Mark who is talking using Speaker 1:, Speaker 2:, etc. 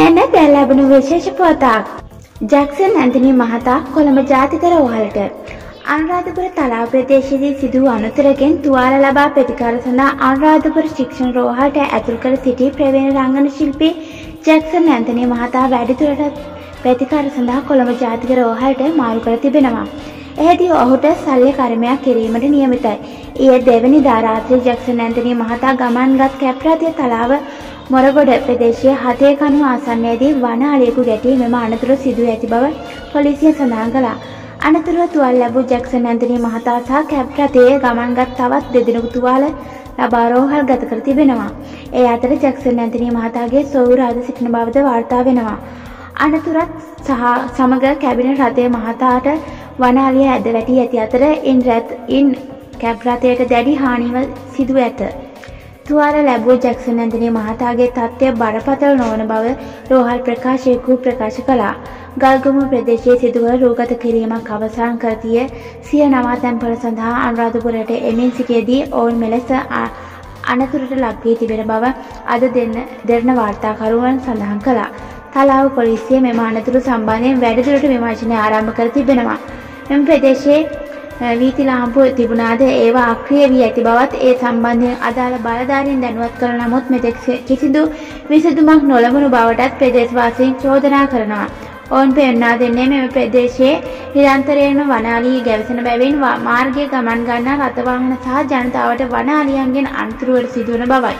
Speaker 1: ඔන්න දැන් ලැබුණු විශේෂ පුවතක්. ජැක්සන් ඇන්තනී මහතා කොළඹ ජාතික රෝහලට අනුරාධපුර තලාව ප්‍රදේශයේදී සිදු වූ අනතුරකින් තුවාල ලබා ප්‍රතිකාර සඳහා අනුරාධපුර ශික්ෂණ රෝහලට ඇතුල් කර සිටි ප්‍රවීණ රංගන ශිල්පී ජැක්සන් ඇන්තනී මහතා වැඩිදුරටත් ප්‍රතිකාර සඳහා කොළඹ ජාතික රෝහලට මාරු කර තිබෙනවා. එහිදී ඔහුට සල්ලි කර්මයක් කිරීමට නියමිතයි. ඊයේ දෙවැනි දා රාත්‍රියේ ජැක්සන් ඇන්තනී මහතා ගමන්ගත් කැප්රාතිය තලාව මොරගොඩ ප්‍රදේශයේ හතේ කණු ආසන්නයේදී වන අලියෙකු ගැටී මෙම අනතුර සිදු ඇති බව පොලිසිය සඳහන් කළා. අනතුරුව තුවාල ලැබූ ජැක්සන් ඇන්තනී මහතා සහ කැබ් රථයේ ගමන්ගත් තවත් දෙදෙනෙකු තුවාල ලබා රෝහල් ගත කර තිබෙනවා. ඒ අතර ජැක්සන් ඇන්තනී මහතාගේ සොයුර අද සිටින බවද වාර්තා වෙනවා. අනතුරත් සහ සමග කැබින රථය මහතාට වනාලිය ඇද වැටී ඇති අතර ඉන් රැත් ඉන් කැබ් රථයට දැඩි හානිව සිදුව ඇත. තුවාල ලැබූ ජැක්සන් ඇන්තනී මහතාගේ තත්ත්වය බරපතල නොවන බව රෝහල් ප්‍රකාශයකු ප්‍රකාශ කළා. ගල්ගමු ප්‍රදේශයේ සිදුව රූගත කිරීමක් අවසන් කර තිය සිය නවාතැන්පල සඳහා අනුරාධපුරයට එමින් සිටියදී ඔවුන් මෙලෙස අනතුරට ලක්වී තිබෙන බව අද දෙන්න දෙරණ වාර්තාකරුවන් සඳහන් කළා. තලාව පොලිසිය මෙම අනතුරු සම්බන්ධයෙන් වැඩිදුරට විමර්ශනය ආරම්භ කර තිබෙනවා. මෙම ප්‍රදේශයේ වීති ලාම්පු තිබුණාද ඒවා අක්‍රිය වී ඇති බවත් ඒ සම්බන්ධයෙන් අදාළ බලධාරීන් දැනුවත් කළ නමුත් මෙතෙක් කිසිදු විසඳුමක් නොලබුණු බවටත් ප්‍රදේශවාසීන් චෝදනා කරනවා. ඔවුන් පෙන්වා දෙන්නේ මෙම ප්‍රදේශයේ නිරන්තරයෙන්ම වනාලී ගැවසෙන බැවින් මාර්ගය ගමන් ගන්නා රථවාහන සහ ජනතාවට වනාලියන්ගෙන් අනතුරුවට සිදුවන බවයි.